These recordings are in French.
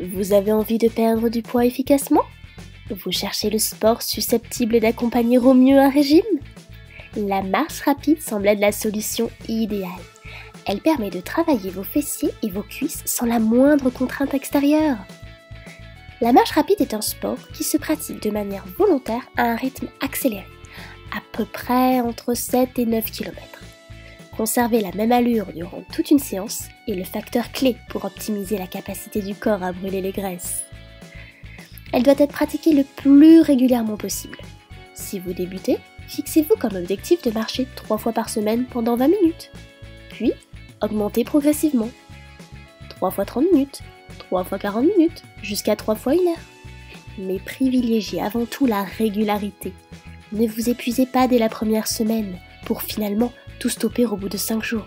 Vous avez envie de perdre du poids efficacement? Vous cherchez le sport susceptible d'accompagner au mieux un régime? La marche rapide semble être la solution idéale. Elle permet de travailler vos fessiers et vos cuisses sans la moindre contrainte extérieure. La marche rapide est un sport qui se pratique de manière volontaire à un rythme accéléré, à peu près entre 7 et 9 km. Conserver la même allure durant toute une séance est le facteur clé pour optimiser la capacité du corps à brûler les graisses. Elle doit être pratiquée le plus régulièrement possible. Si vous débutez, fixez-vous comme objectif de marcher 3 fois par semaine pendant 20 minutes. Puis, augmentez progressivement. 3 fois 30 minutes, 3 fois 40 minutes, jusqu'à 3 fois 1 heure. Mais privilégiez avant tout la régularité. Ne vous épuisez pas dès la première semaine pour finalement tout stopper au bout de 5 jours.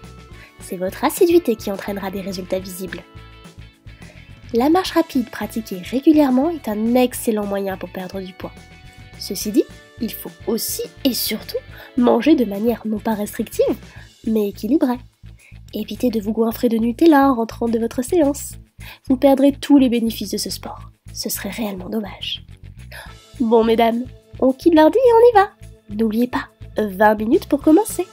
C'est votre assiduité qui entraînera des résultats visibles. La marche rapide pratiquée régulièrement est un excellent moyen pour perdre du poids. Ceci dit, il faut aussi et surtout manger de manière non pas restrictive, mais équilibrée. Évitez de vous goinfrer de Nutella en rentrant de votre séance. Vous perdrez tous les bénéfices de ce sport. Ce serait réellement dommage. Bon mesdames, on quitte l'ordi et on y va. N'oubliez pas, 20 minutes pour commencer.